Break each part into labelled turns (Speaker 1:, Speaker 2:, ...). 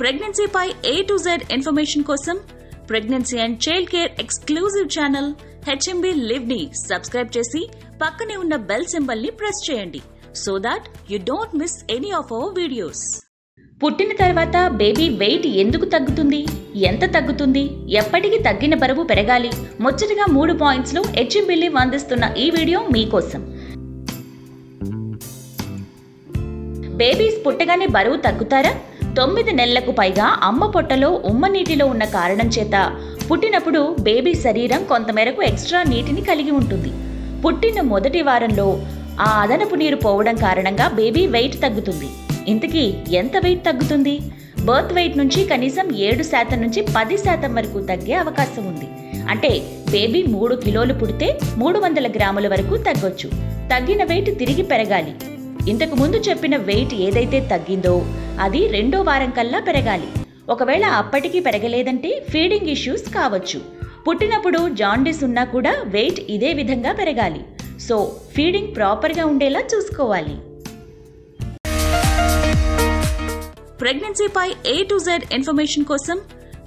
Speaker 1: ప్రెగ్నెన్సీపై A to Z information కోసం pregnancy and child care exclusive channel HMB లివ్ని subscribe చేసి పక్కనే ఉన్న బెల్ సింబల్ని ప్రెస్ చేయండి. So that you don't miss any of our videos పుట్టిన తర్వాత బేబీ వెయిట్ ఎందుకు తగ్గుతుంది? ఎంత తగ్గుతుంది? ఎప్పటికీ తగ్గిన బరువు పెరగాలి? ముచ్చటగా మూడు పాయింట్స్లో హెచ్ఎంబిల్లి అందిస్తున్న ఈ వీడియో మీకోసం బేబీస్ పుట్టగానే బరువు తగ్గుతారా? తొమ్మిది నెలలకు పైగా అమ్మ పొట్టలో ఉమ్మ నీటిలో ఉన్న కారణం చేత పుట్టినప్పుడు బేబీ శరీరం కొంతమేరకు ఎక్స్ట్రా నీటిని కలిగి ఉంటుంది. పుట్టిన మొదటి వారంలో ఆ అదనపు నీరు పోవడం కారణంగా బేబీ వెయిట్ తగ్గుతుంది. ఇంతకీ ఎంత వెయిట్ తగ్గుతుంది? బర్త్ వెయిట్ నుంచి కనీసం ఏడు శాతం నుంచి పది శాతం వరకు తగ్గే అవకాశం ఉంది. అంటే బేబీ మూడు కిలోలు పుడితే మూడు వందల గ్రాముల వరకు తగ్గొచ్చు. తగ్గిన వెయిట్ తిరిగి పెరగాలి. ఇంతకు ముందు చెప్పిన వెయిట్ ఏదైతే తగ్గిందో అది రెండో వారం కల్లా పెరగాలి. ఒకవేళ అప్పటికి పెరగలేదంటే ఫీడింగ్ ఇష్యూస్ కావచ్చు. పుట్టినప్పుడు జాండీస్ ఉన్నా కూడా వెయిట్ ఇదే విధంగా పెరగాలి. సో ఫీడింగ్ ప్రాపర్గా ఉండేలా చూసుకోవాలి. ప్రెగ్నెన్సీపై ఏ టు జెడ్ ఇన్ఫర్మేషన్ కోసం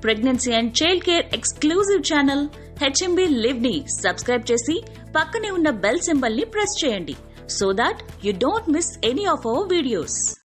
Speaker 1: pregnancy and child care exclusive channel HMB లివ్ని subscribe చేసి పక్కనే ఉన్న బెల్ సింబల్ని ప్రెస్ చేయండి. So that you don't miss any of our videos